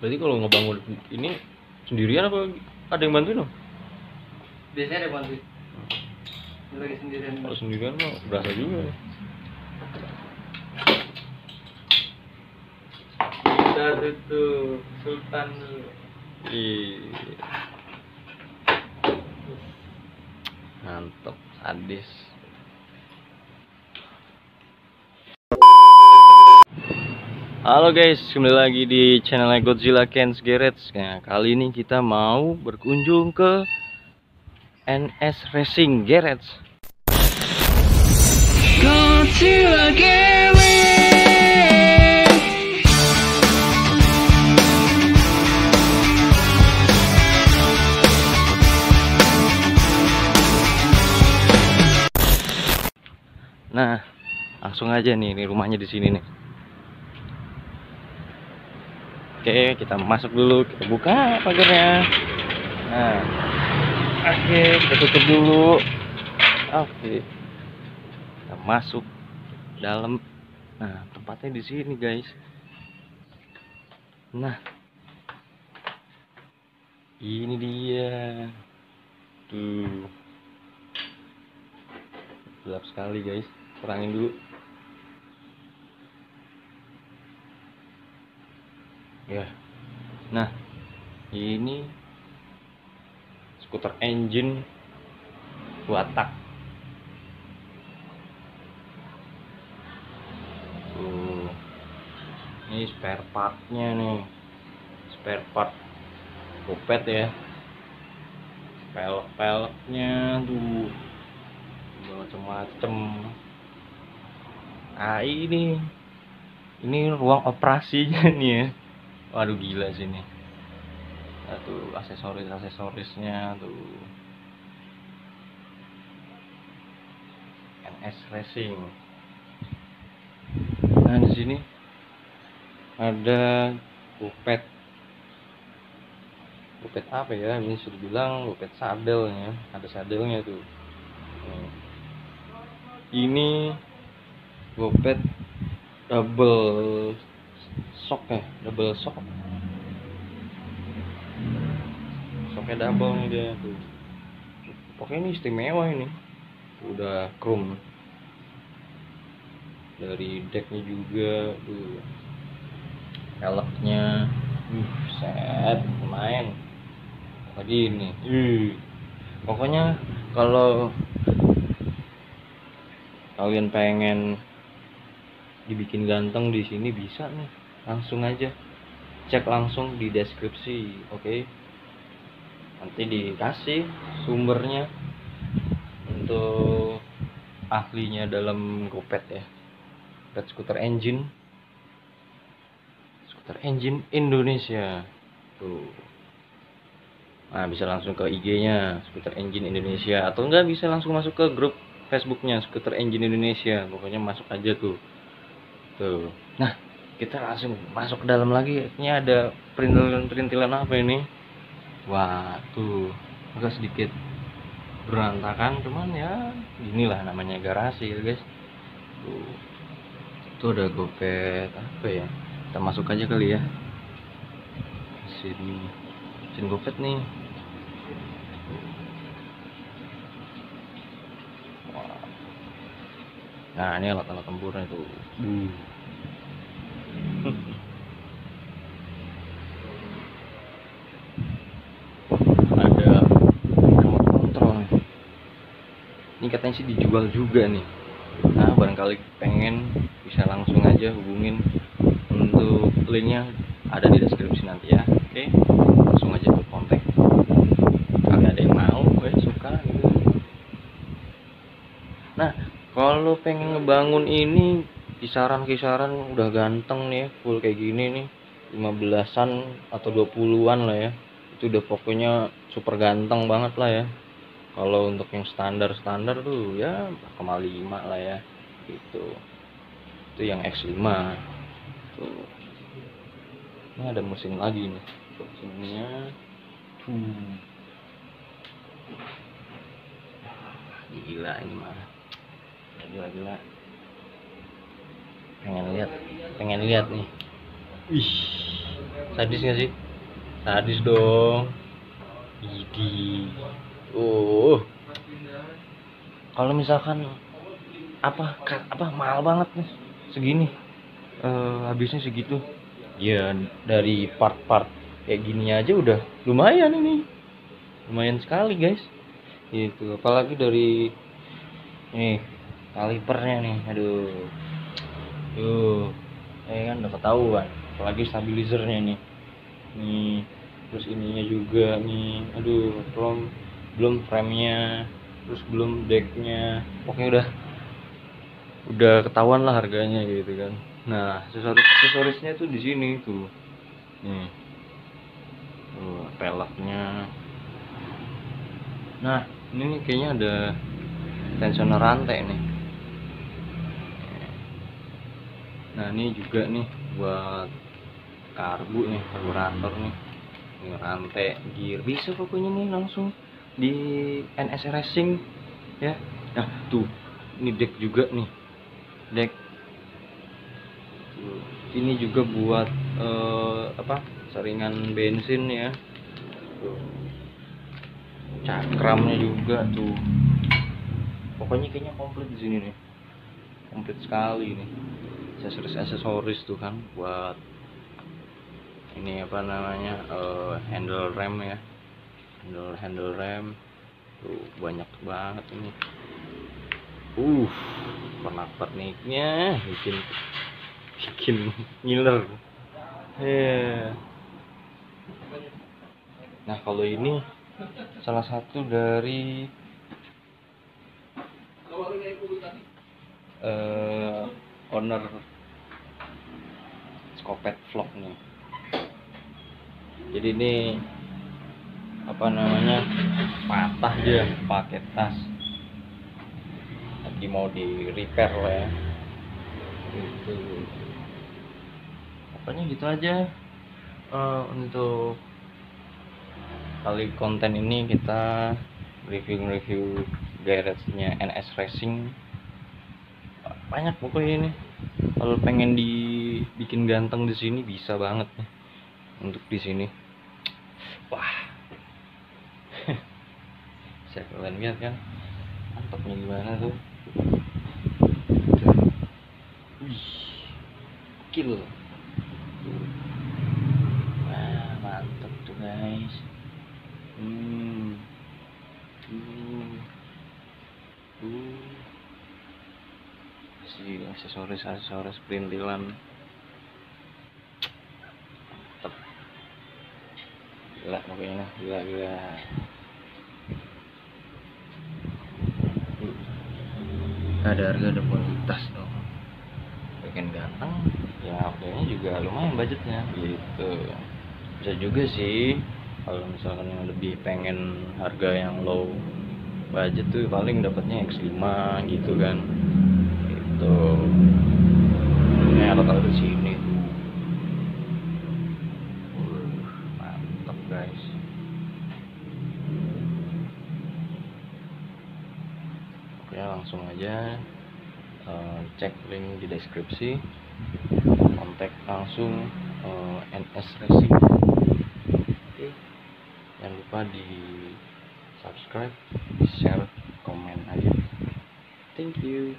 berarti kalau ngebangun ini sendirian apa ada yang bantuin dong biasanya ada bantu lagi sendirian kalau sendirian mah berasa juga ya. kita tutup sultan dulu Iya. Mantap, sadis. Halo guys, kembali lagi di channel Godzilla Ken's Garage. Nah, kali ini kita mau berkunjung ke NS Racing Garage. Godzilla Nah, langsung aja nih, ini rumahnya di sini nih. Oke, kita masuk dulu, kita buka pagarnya. Nah, oke, kita tutup dulu. Oke, kita masuk dalam. Nah, tempatnya di sini guys. Nah, ini dia. Tuh, gelap sekali guys. Terangin dulu. Ya. Nah, ini skuter engine dua tak. Tuh. Ini spare partnya nih. Spare part kopet ya. Pelek-peleknya tuh macem-macem. Nah, ini ini ruang operasinya nih ya. Waduh gila sini. Nah, tuh aksesoris aksesorisnya tuh. NS Racing. Nah di sini ada kupet. Kupet apa ya? Ini sudah bilang kupet sadelnya. Ada sadelnya tuh. Ini kupet double shock ya double shock shocknya double nih dia tuh. Pokoknya ini istimewa ini. Udah chrome. Dari decknya juga tuh. Peleknya. Uh set lumayan. Lagi ini. Uh. pokoknya kalau kalian pengen dibikin ganteng di sini bisa nih. Langsung aja. Cek langsung di deskripsi oke? Nanti dikasih sumbernya untuk ahlinya dalam gopet ya. Gopet skuter engine. Skuter engine Indonesia. Tuh. Nah bisa langsung ke IG-nya skuter engine Indonesia. Atau enggak bisa langsung masuk ke grup Facebooknya skuter engine Indonesia. Pokoknya masuk aja tuh tuh nah kita langsung masuk ke dalam lagi. Ini ada perintilan-perintilan apa ini? Wah tuh agak sedikit berantakan cuman ya inilah namanya garasi ya guys. Tuh. Itu ada gopet apa ya? Kita masuk aja kali ya. Sini. Sini gopet nih nah ini alat-alat tempurnya tuh uh. ada remote control nih. ini katanya sih dijual juga nih nah barangkali pengen bisa langsung aja hubungin untuk linknya ada di deskripsi nanti ya oke langsung aja tuh kontak kali ada yang mau eh suka gitu nah kalau pengen ngebangun ini kisaran-kisaran udah ganteng nih ya, full kayak gini nih. 15-an atau 20-an lah ya. Itu udah pokoknya super ganteng banget lah ya. Kalau untuk yang standar-standar tuh ya 4,5 lah ya. Gitu. Itu yang X5 tuh. Ini ada mesin lagi nih. Mesinnya. Tuh gila ini mah gila gila pengen lihat pengen lihat nih. Wih, sadis nggak sih? Sadis dong. Idi uh. Kalau misalkan apa apa mahal banget nih segini. Eh habisnya segitu. Ya dari part-part kayak gini aja udah lumayan ini. Lumayan sekali guys. Itu apalagi dari nih kalipernya nih aduh. Tuh ya kan udah ketahuan apalagi stabilizernya nih. Nih terus ininya juga nih aduh belum belum frame-nya terus belum decknya. Pokoknya udah udah ketahuan lah harganya gitu kan. Nah aksesoris aksesorisnya tuh di sini tuh. Nih tuh peleknya. Nah ini kayaknya ada tensioner rantai nih nah ini juga nih buat karbu nih karburator nih. Ini rantai gear. Bisa pokoknya nih langsung di NS Racing ya. Nah tuh ini deck juga nih. Deck. Tuh, ini juga buat eh, apa saringan bensin ya. Tuh. Cakramnya juga tuh. Pokoknya kayaknya komplit di sini nih. Komplit sekali nih aksesoris aksesoris tuh kan buat ini apa namanya eh, handle rem ya. Handle handle rem. Tuh banyak banget ini. Uh pernak perniknya bikin bikin ngiler. Ya nah kalau ini salah satu dari eh owner Skopet Vlog nih. Jadi ini apa namanya patah aja pakai tas. Lagi mau di repair lah ya. Gitu pokoknya gitu aja. Eh, untuk kali konten ini kita review-review garage-nya NS Racing banyak pokoknya ini. Kalau pengen dibikin ganteng di sini bisa banget nih. Untuk di sini. Wah. Saya kalian lihat kan? Mantapnya gimana tuh? Wih. Kill. Wah mantap tuh guys. Hmm. Uh uh si aksesoris aksesoris perintilan. Mantep gila pokoknya. Gila gila. Ada harga ada kualitas dong. Pengen ganteng ya harganya juga lumayan budgetnya. Gitu. Bisa juga sih kalau misalkan yang lebih pengen harga yang low budget tuh paling dapatnya X5 gitu kan ini alat alat di Wuh, mantap guys. Oke langsung aja eh, cek link di deskripsi. Kontak langsung eh, NS Racing. Oke jangan lupa di subscribe share komen aja. Thank you